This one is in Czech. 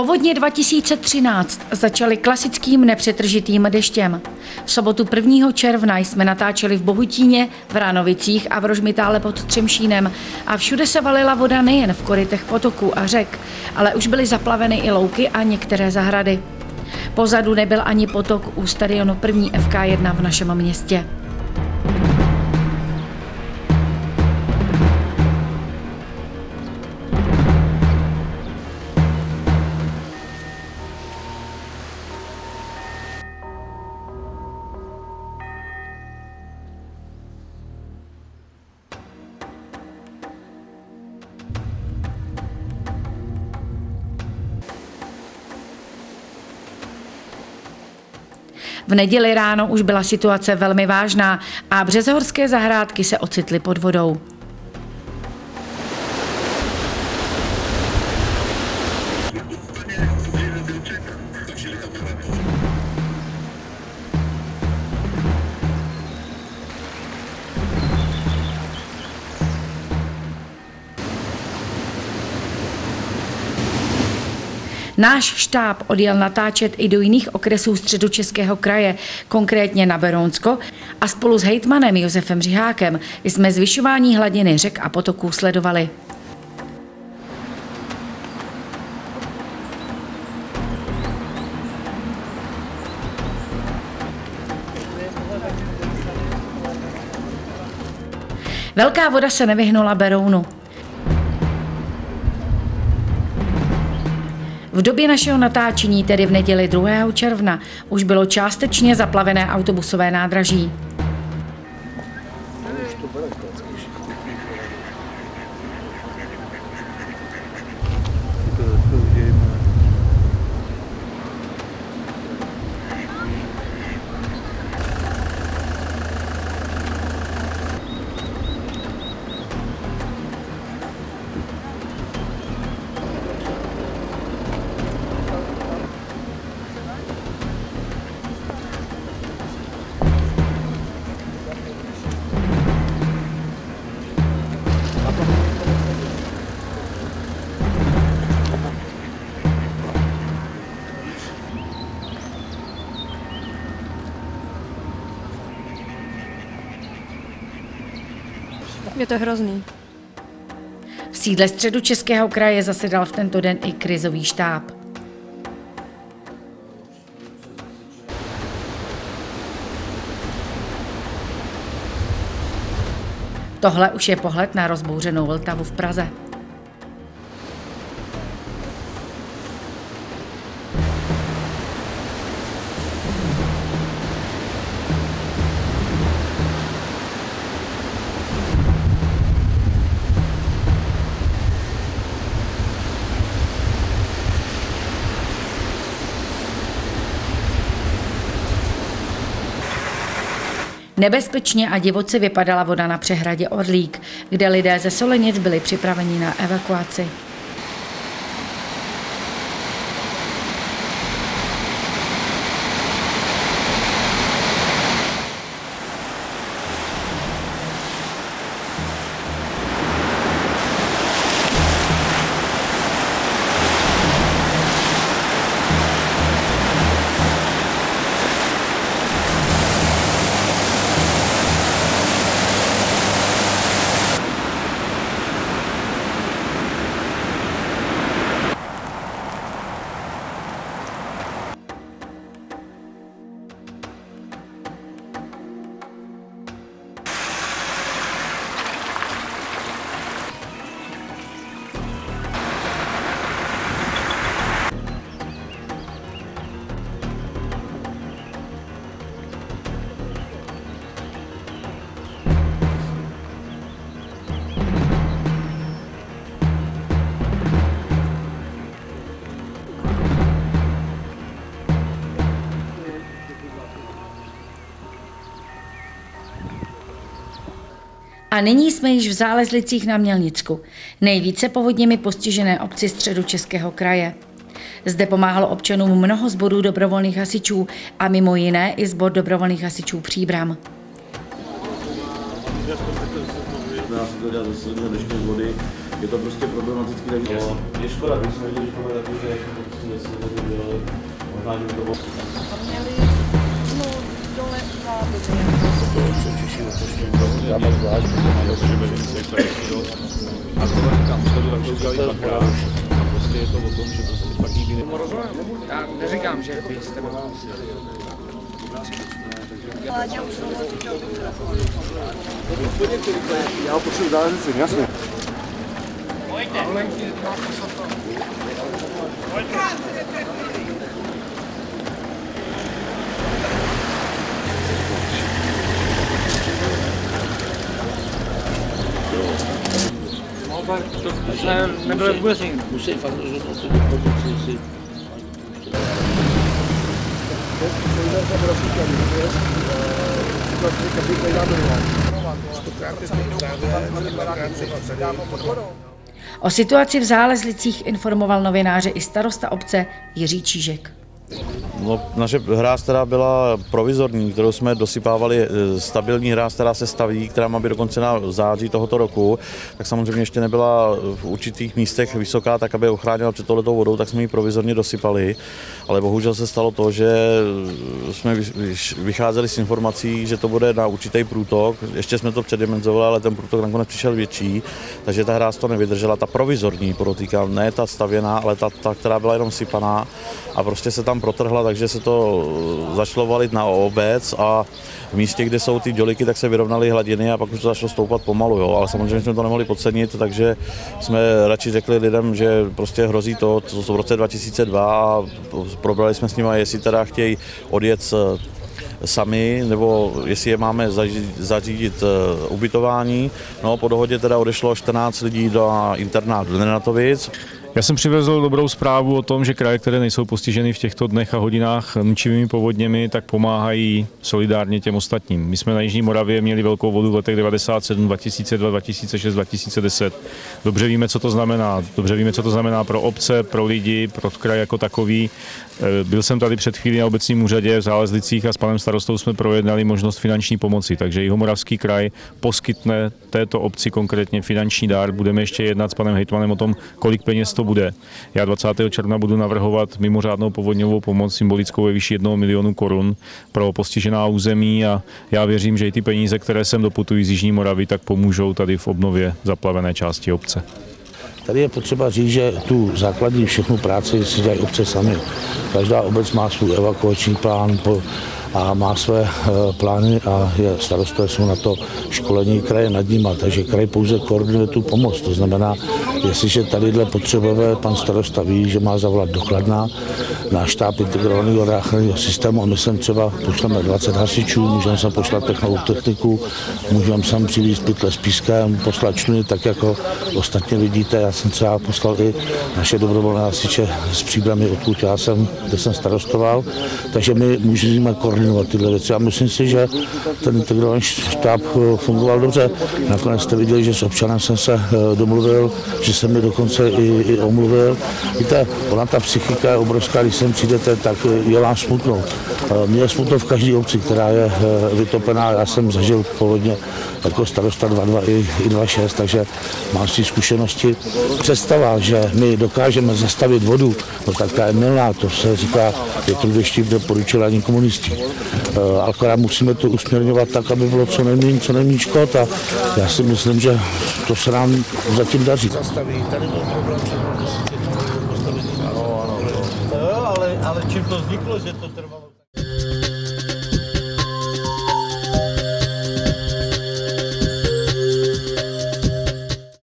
Povodně 2013 začaly klasickým nepřetržitým deštěm. V sobotu 1. června jsme natáčeli v Bohutíně, v Ránovicích a v Rožmitále pod Třemšínem a všude se valila voda nejen v korytech potoků a řek, ale už byly zaplaveny i louky a některé zahrady. Pozadu nebyl ani potok u stadionu první FK1 v našem městě. V neděli ráno už byla situace velmi vážná a březehorské zahrádky se ocitly pod vodou. Náš štáb odjel natáčet i do jiných okresů středočeského kraje, konkrétně na Berounsko, a spolu s hejtmanem Josefem Řihákem jsme zvyšování hladiny řek a potoků sledovali. Velká voda se nevyhnula Berounu. V době našeho natáčení, tedy v neděli 2. června, už bylo částečně zaplavené autobusové nádraží. Je to hrozný. V sídle středu Českého kraje zasedal v tento den i krizový štáb. Tohle už je pohled na rozbouřenou Vltavu v Praze. Nebezpečně a divoce vypadala voda na přehradě Orlík, kde lidé ze Solenic byli připraveni na evakuaci. A nyní jsme již v Zálezlicích na Mělnicku, nejvíce povodněmi postižené obci středu Českého kraje. Zde pomáhalo občanům mnoho zborů dobrovolných hasičů a mimo jiné i zbor dobrovolných hasičů Příbram. Dá se to dělat zase do dnešní vody, je to prostě problematický, takže je škoda, když jsme viděli, že tohle taky, že prostě se nedělali, možná, že to bylo... Já mám zvlášť, protože máme A tohle říkám, už to takhle udělali dvakrát. A prostě je to o tom, že prostě pak nikdy ne... Rozumím. Já neříkám, že hovoří do mikrofonu. Já ho potřebuji dál říct, jasně. Vůbec. Musí fakt rozhodnout. O situaci v Zálezlicích informoval novináře i starosta obce Jiří Čížek. No, naše hráz, která byla provizorní, kterou jsme dosypávali, eh, stabilní hráz, která se staví, která má být dokonce na září tohoto roku, tak samozřejmě ještě nebyla v určitých místech vysoká, tak aby ochránila před tohletou vodou, tak jsme ji provizorně dosypali. Ale bohužel se stalo to, že jsme vyš- vycházeli s informací, že to bude na určitý průtok. Ještě jsme to předimenzovali, ale ten průtok nakonec přišel větší, takže ta hráz to nevydržela. Ta provizorní, podotýkám, ne ta stavěná, ale ta, ta která byla jenom sypaná a prostě se tam protrhla, takže se to eh, začalo valit na obec a v místě, kde jsou ty děliky, tak se vyrovnaly hladiny a pak už to začalo stoupat pomalu, jo. ale samozřejmě jsme to nemohli podcenit, takže jsme radši řekli lidem, že prostě hrozí to, co v roce 2002 a probrali jsme s nimi, jestli teda chtějí odjet eh, sami, nebo jestli je máme zaži- zařídit eh, ubytování. No, po dohodě teda odešlo 14 lidí do internátu do Nenatovic. Já jsem přivezl dobrou zprávu o tom, že kraje, které nejsou postiženy v těchto dnech a hodinách ničivými povodněmi, tak pomáhají solidárně těm ostatním. My jsme na Jižní Moravě měli velkou vodu v letech 97, 2002, 2006, 2010. Dobře víme, co to znamená. Dobře víme, co to znamená pro obce, pro lidi, pro kraj jako takový. Eh, Byl jsem tady před chvílí na obecním úřadě v Zálezlicích a s panem starostou jsme projednali možnost finanční pomoci, takže Jihomoravský kraj poskytne této obci konkrétně finanční dár. Budeme ještě jednat s panem hejtmanem o tom, kolik peněz to bude. Já 20. června budu navrhovat mimořádnou povodňovou pomoc symbolickou ve výši 1 milionu korun pro postižená území a já věřím, že i ty peníze, které sem doputují z Jižní Moravy, tak pomůžou tady v obnově zaplavené části obce. Tady je potřeba říct, že tu základní všechnu práci si dělají obce sami. Každá obec má svůj evakuační plán po, a má své eh, plány a je, starostové jsou na to školení kraje nad nima, takže kraj pouze koordinuje tu pomoc. To znamená, jestliže tadyhle potřebuje, pan starosta ví, že má zavolat dokladná na štáb integrovaného záchranného systému a my sem třeba pošleme 20 hasičů, můžeme sem poslat technovou techniku, můžeme sem přivést pytle s pískem, poslat čluny, tak jako ostatně vidíte, já jsem třeba poslal i naše dobrovolné hasiče s příbrami, odkud já jsem, kde jsem starostoval, takže my můžeme koordinovat tyhle věci a myslím si, že ten integrovaný štáb eh, fungoval dobře. Nakonec jste viděli, že s občanem jsem se eh, domluvil, že jsem mi dokonce i, i omluvil. Víte, ona ta psychika je obrovská, když sem přijdete, tak eh, je vám smutno. Mně je smutno v každé obci, která je vytopená. Já jsem zažil povodně jako starosta 2.2 i, i 2.6, takže mám si zkušenosti. Představa, že my dokážeme zastavit vodu, no tak ta je milná, to se říká, je to deští, kde poručili ani komunisti. Eh, Akorát musíme to usměrňovat tak, aby bylo co nejméně, co nejméně škod a já si myslím, že to se nám zatím daří. Před No, ale, ale čím to vzniklo, že to trvalo?